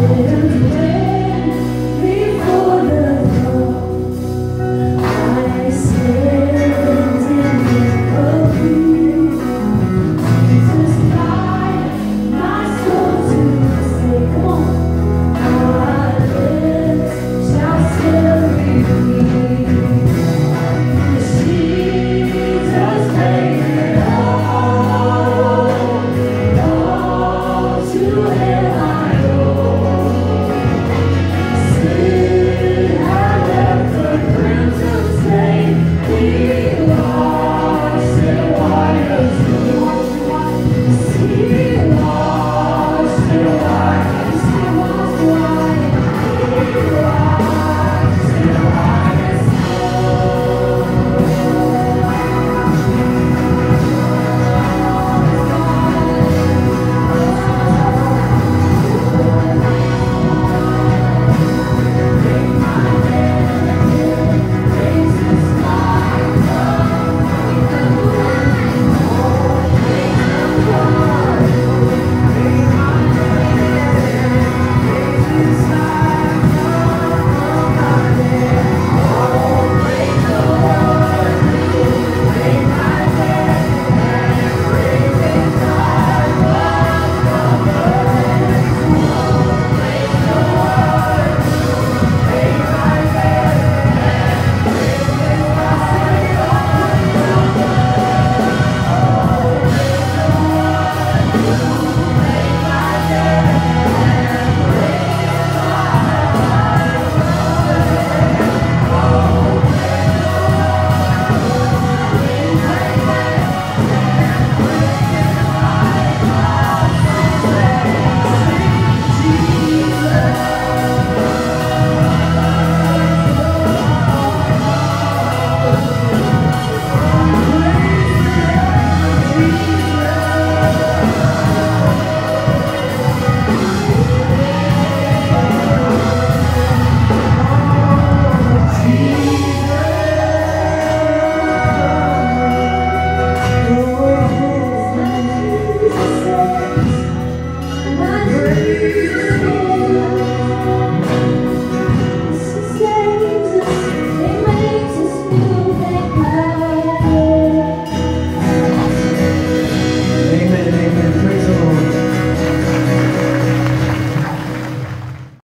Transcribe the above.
Yeah.